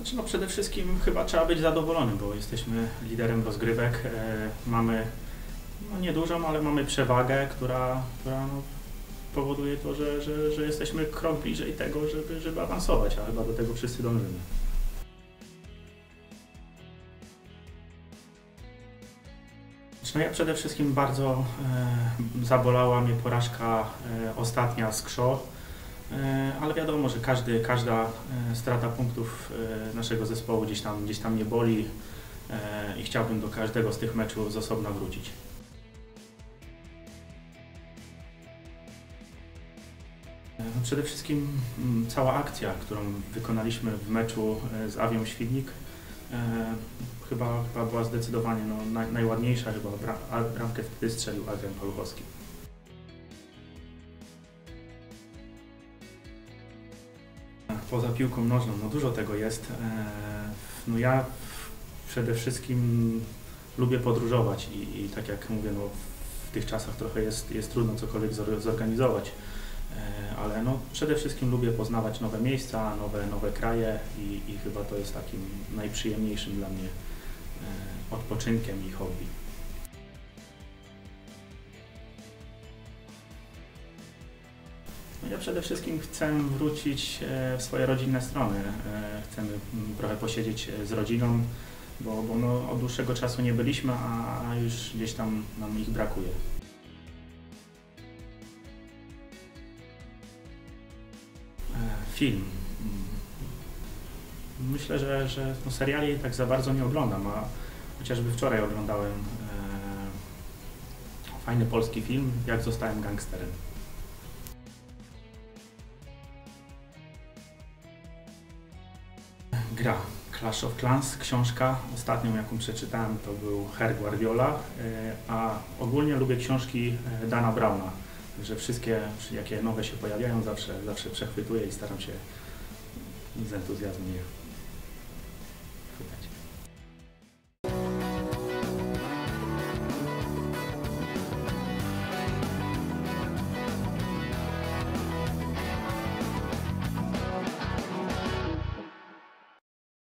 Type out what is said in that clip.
Znaczy, no przede wszystkim chyba trzeba być zadowolonym, bo jesteśmy liderem rozgrywek. E, mamy no niedużą, ale mamy przewagę, która, która no, powoduje to, że, że, że jesteśmy krok bliżej tego, żeby, żeby awansować, a chyba do tego wszyscy dążymy. Znaczy, No ja przede wszystkim bardzo e, zabolała mnie porażka e, ostatnia z Krzo, e, ale wiadomo, że każdy, każda e, strata punktów e, naszego zespołu gdzieś tam, gdzieś tam nie boli e, i chciałbym do każdego z tych meczów z osobna wrócić. E, no Przede wszystkim mm, cała akcja, którą wykonaliśmy w meczu e, z Awią Świdnik, e, chyba, chyba była zdecydowanie no, naj, najładniejsza, chyba bramkę wtedy strzelił Adrian Paluchowski. Poza piłką nożną, no dużo tego jest. E, No ja przede wszystkim lubię podróżować i, i tak jak mówię, no w tych czasach trochę jest, jest trudno cokolwiek zor- zorganizować. E, ale no, przede wszystkim lubię poznawać nowe miejsca, nowe, nowe kraje i, i chyba to jest takim najprzyjemniejszym dla mnie e, odpoczynkiem i hobby. Ja przede wszystkim chcę wrócić e, w swoje rodzinne strony. E, Chcemy mm, trochę posiedzieć e, z rodziną, bo, bo no, od dłuższego czasu nie byliśmy, a już gdzieś tam nam ich brakuje. Film. Mm. Myślę, że, że no seriali tak za bardzo nie oglądam, a chociażby wczoraj oglądałem fajny polski film, Jak zostałem gangsterem. gra Clash of Clans, książka. Ostatnią, jaką przeczytałem, to był Her Guardiola, e, a ogólnie lubię książki e, Dana Brauna, że wszystkie, jakie nowe się pojawiają, zawsze, zawsze przechwytuję i staram się z entuzjazmem je chwytać.